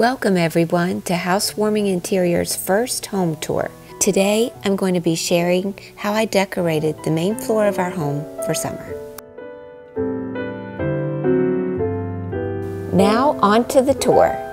Welcome everyone to House Warming Interior's first home tour. Today I'm going to be sharing how I decorated the main floor of our home for summer. Now on to the tour.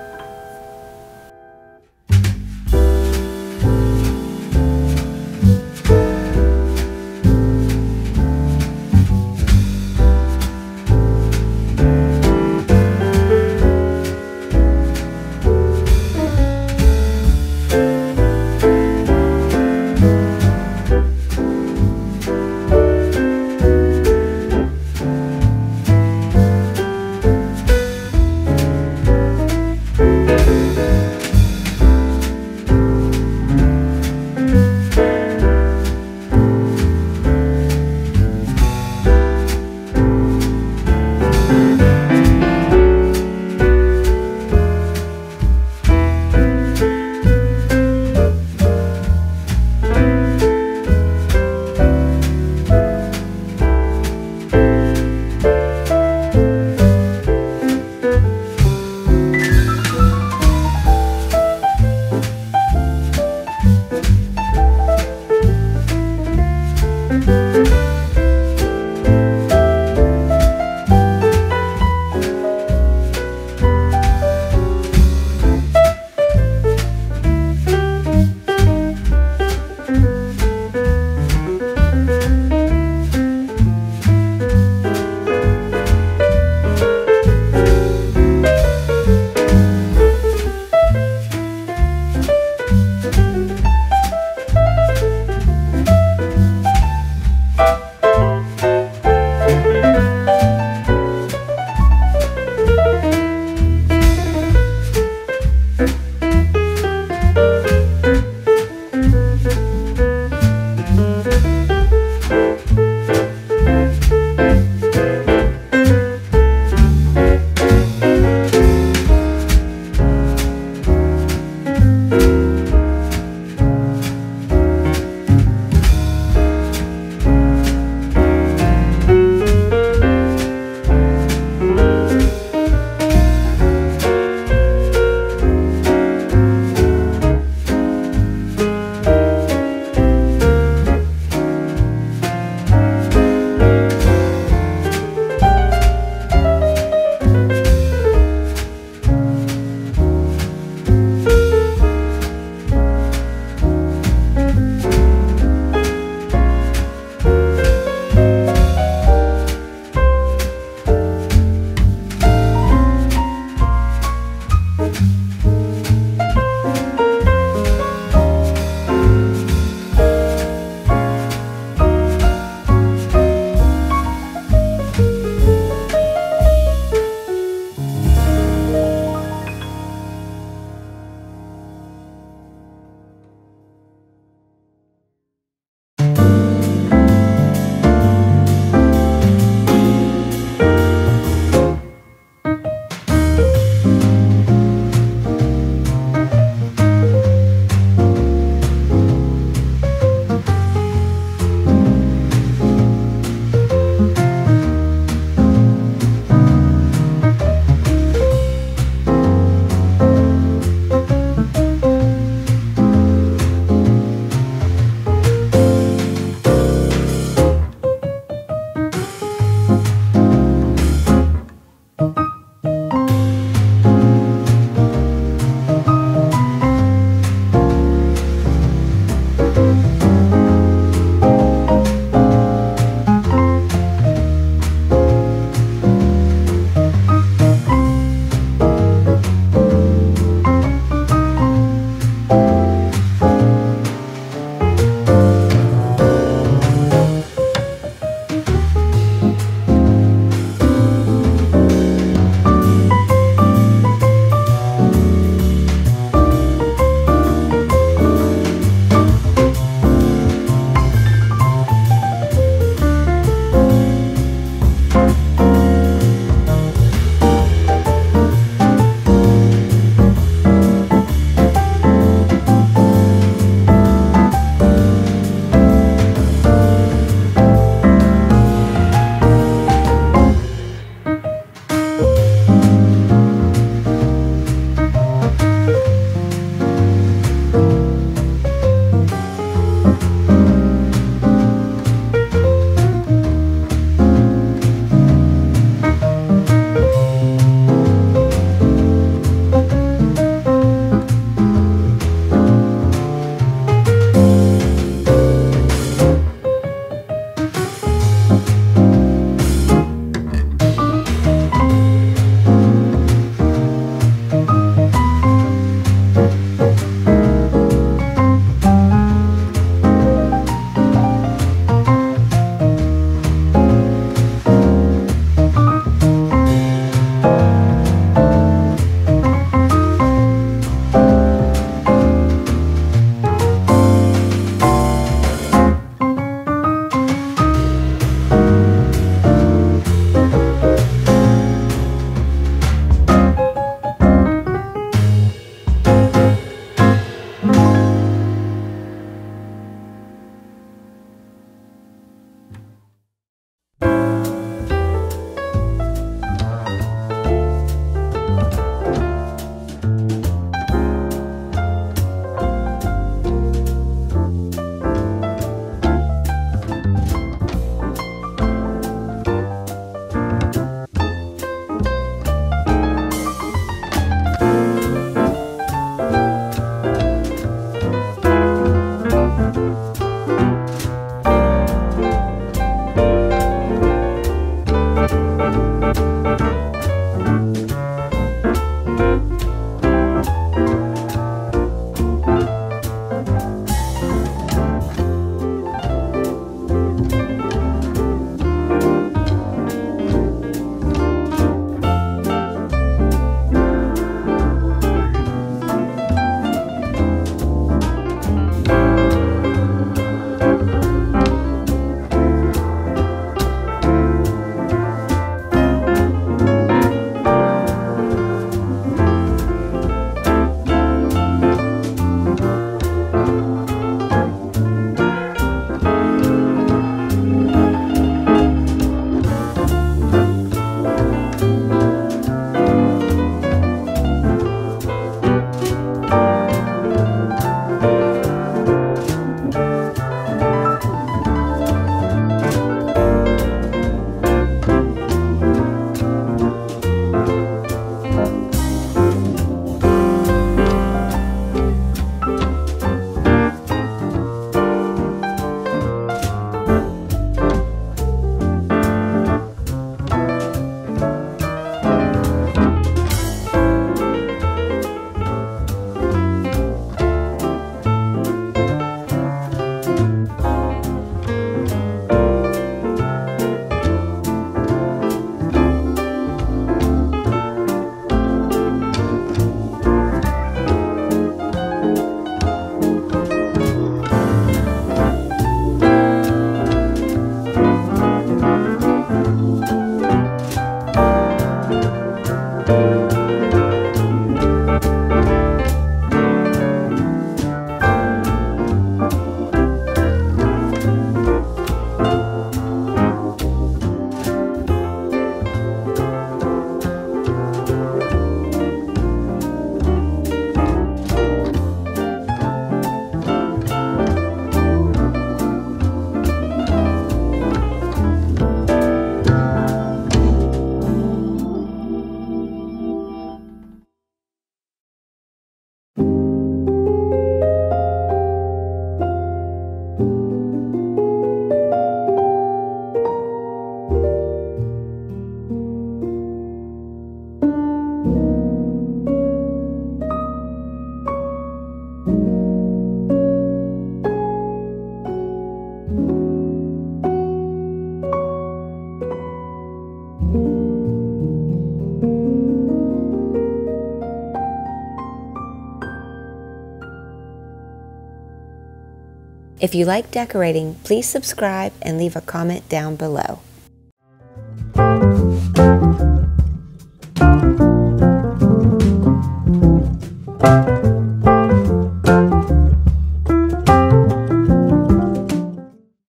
If you like decorating, please subscribe and leave a comment down below.